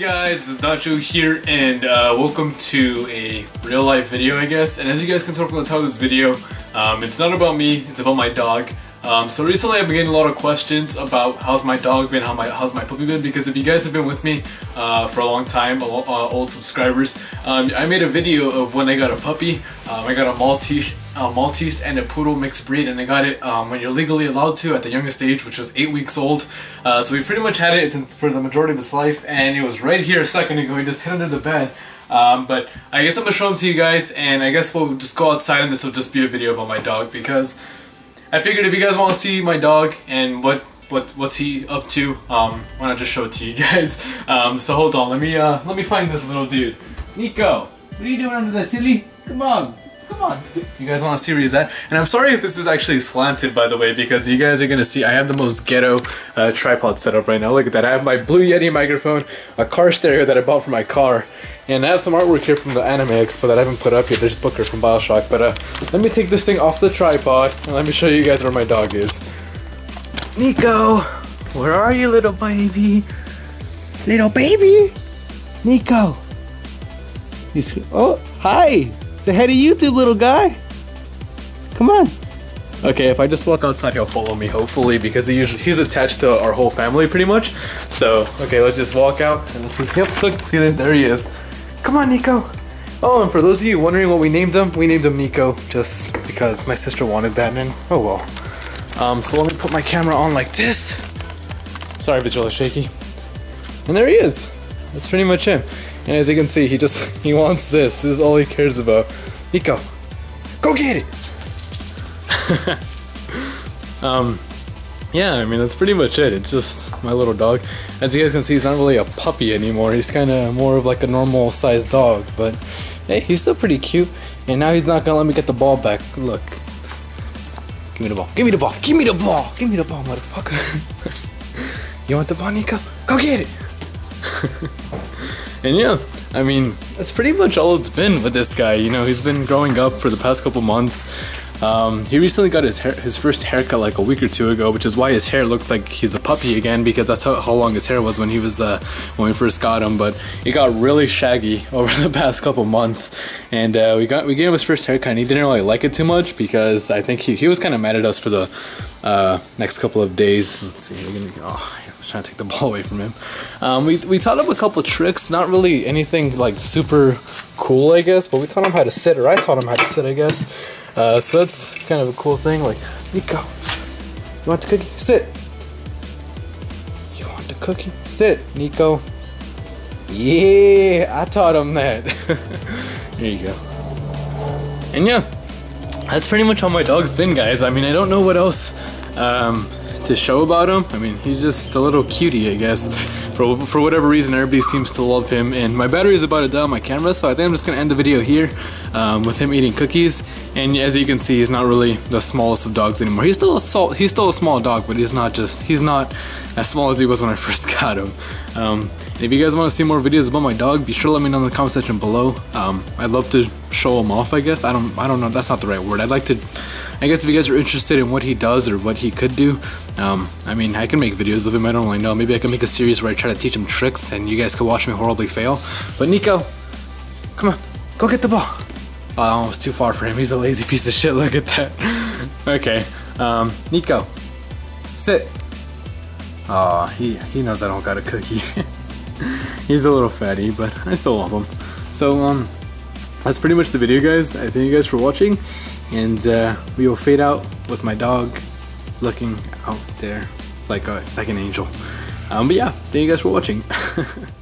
guys, it's Nacho here and uh, welcome to a real life video I guess. And as you guys can tell from the title of this video um, it's not about me, it's about my dog. Um, so recently I've been getting a lot of questions about how's my dog been, how my, how's my puppy been because if you guys have been with me uh, for a long time, uh, old subscribers, um, I made a video of when I got a puppy. Um, I got a Maltese, a Maltese and a Poodle mixed breed and I got it um, when you're legally allowed to at the youngest age which was 8 weeks old. Uh, so we pretty much had it for the majority of its life and it was right here a second ago, he just hid under the bed. Um, but I guess I'm gonna show them to you guys and I guess we'll just go outside and this will just be a video about my dog because I figured if you guys want to see my dog and what what what's he up to, um, why not just show it to you guys? Um, so hold on, let me uh, let me find this little dude. Nico, what are you doing under the silly? Come on. Come on. You guys want to see at? And I'm sorry if this is actually slanted, by the way, because you guys are going to see I have the most ghetto uh, tripod setup right now. Look at that. I have my Blue Yeti microphone, a car stereo that I bought for my car, and I have some artwork here from the Anime Expo that I haven't put up yet. There's Booker from Bioshock. But uh, let me take this thing off the tripod and let me show you guys where my dog is. Nico! Where are you, little baby? Little baby? Nico! He's, oh, hi! Say hi to YouTube, little guy. Come on. Okay, if I just walk outside, he'll follow me, hopefully, because he usually, he's attached to our whole family, pretty much. So, okay, let's just walk out, and let's see. Yep, look, see, there he is. Come on, Nico. Oh, and for those of you wondering what we named him, we named him Nico, just because my sister wanted that, and oh well. Um, so let me put my camera on like this. Sorry if it's really shaky. And there he is. That's pretty much him. And as you can see, he just, he wants this. This is all he cares about. Nico, go get it! um, yeah, I mean, that's pretty much it. It's just my little dog. As you guys can see, he's not really a puppy anymore. He's kind of more of like a normal sized dog. But hey, he's still pretty cute. And now he's not going to let me get the ball back. Look. Give me the ball. Give me the ball. Give me the ball. Give me the ball, motherfucker. you want the ball, Nico? Go get it. And yeah, I mean, that's pretty much all it's been with this guy. You know, he's been growing up for the past couple months. Um, he recently got his hair, his first haircut like a week or two ago, which is why his hair looks like he's a puppy again because that's how, how long his hair was when he was uh, when we first got him. But it got really shaggy over the past couple months, and uh, we got we gave him his first haircut. and He didn't really like it too much because I think he, he was kind of mad at us for the uh, next couple of days. Let's see, oh, trying to take the ball away from him. Um, we, we taught him a couple tricks, not really anything like super cool, I guess, but we taught him how to sit, or I taught him how to sit, I guess. Uh, so that's kind of a cool thing. Like, Nico, you want the cookie? Sit. You want the cookie? Sit, Nico. Yeah, I taught him that. there you go. And yeah, that's pretty much how my dog's been, guys. I mean, I don't know what else. Um, to show about him. I mean, he's just a little cutie, I guess. For, for whatever reason, everybody seems to love him. And my battery is about to die on my camera, so I think I'm just to end the video here um, with him eating cookies. And as you can see, he's not really the smallest of dogs anymore. He's still a he's still a small dog, but he's not just, he's not as small as he was when I first got him. Um, if you guys want to see more videos about my dog, be sure to let me know in the comment section below. Um, I'd love to show him off, I guess. I don't, I don't know, that's not the right word. I'd like to I guess if you guys are interested in what he does or what he could do, um, I mean, I can make videos of him. I don't really know. Maybe I can make a series where I try to teach him tricks and you guys can watch me horribly fail. But Nico, come on, go get the ball. Oh, almost too far for him. He's a lazy piece of shit. Look at that. okay, um, Nico, sit. Aw, oh, he, he knows I don't got a cookie. He's a little fatty, but I still love him. So, um, that's pretty much the video, guys. I thank you guys for watching and uh, we will fade out with my dog looking out there like a like an angel. Um, but yeah, thank you guys for watching.